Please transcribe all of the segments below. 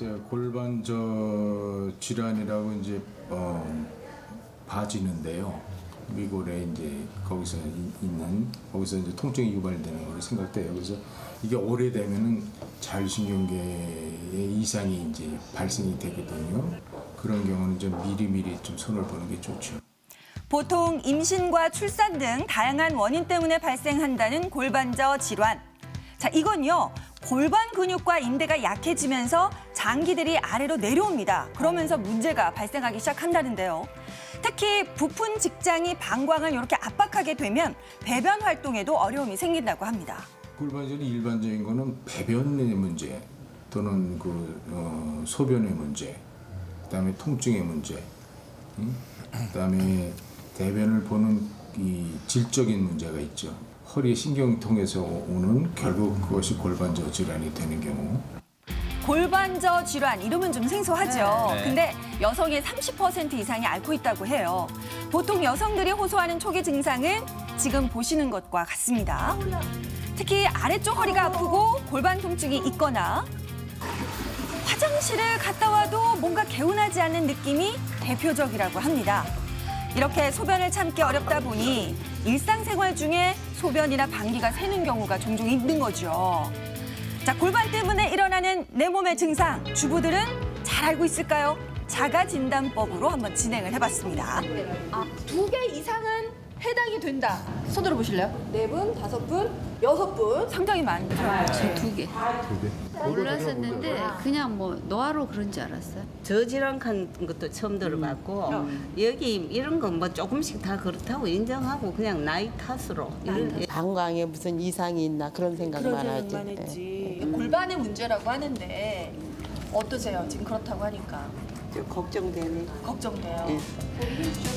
글쎄요, 골반 저 질환이라고 이제 어, 봐지는데요. 미골에 이제 거기서 이- 있는 거기서 이제 통증이 유발되는 걸로 생각돼요. 그래서 이게 오래되면은 자율신경계에 이상이 이제 발생이 되거든요. 그런 경우는 좀 미리미리 좀 손을 보는 게 좋죠. 보통 임신과 출산 등 다양한 원인 때문에 발생한다는 골반저 질환. 자, 이건요. 골반 근육과 인대가 약해지면서 장기들이 아래로 내려옵니다. 그러면서 문제가 발생하기 시작한다는데요. 특히 부푼 직장이 방광을 이렇게 압박하게 되면 배변 활동에도 어려움이 생긴다고 합니다. 골반절이 일반적인 거는 배변의 문제 또는 그 어, 소변의 문제, 그다음에 통증의 문제, 응? 그다음에 대변을 보는 이 질적인 문제가 있죠. 허리 신경통에서 오는 결국 그것이 골반저 질환이 되는 경우. 골반저 질환 이름은 좀 생소하죠. 네. 근데 여성의 30% 이상이 앓고 있다고 해요. 보통 여성들이 호소하는 초기 증상은 지금 보시는 것과 같습니다. 특히 아래쪽 허리가 아프고 골반 통증이 있거나 화장실을 갔다 와도 뭔가 개운하지 않는 느낌이 대표적이라고 합니다. 이렇게 소변을 참기 어렵다 보니 일상생활 중에 소변이나 방귀가 새는 경우가 종종 있는 거죠. 자, 골반 때문에 일어나는 내 몸의 증상, 주부들은 잘 알고 있을까요? 자가 진단법으로 한번 진행을 해봤습니다. 두개 이상은 해당이 된다. 손 들어 보실래요? 네 분, 다섯 분, 여섯 분. 상당히 많죠. 두 개. 몰랐었는데 그냥 뭐 노화로 그런 줄 알았어요. 저질환한 것도 처음 들어봤고 여기 이런 건 뭐 조금씩 다 그렇다고 인정하고 그냥 나이 탓으로 이런 방광에 무슨 이상이 있나 그런 생각만 하지. 했지. 골반의 문제라고 하는데 어떠세요? 지금 그렇다고 하니까 좀 걱정되네. 걱정돼요.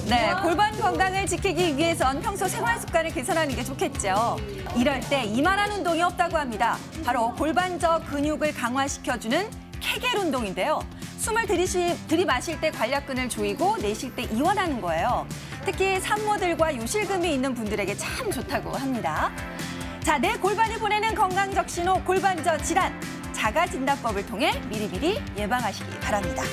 네, 골반 건강을 지키기 위해선 평소 생활 습관을 개선하는 게 좋겠죠. 이럴 때 이만한 운동이 없다고 합니다. 바로 골반저 근육을 강화시켜주는 케겔 운동인데요. 숨을 들이시, 들이마실 때 관략근을 조이고 내쉴 때 이완하는 거예요. 특히 산모들과 요실금이 있는 분들에게 참 좋다고 합니다. 자, 내 골반이 보내는 건강적 신호 골반저 질환. 자가 진단법을 통해 미리미리 예방하시기 바랍니다.